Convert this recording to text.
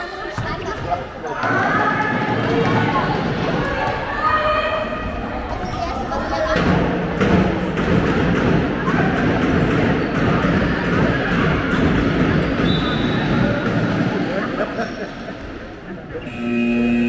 Thank -hmm.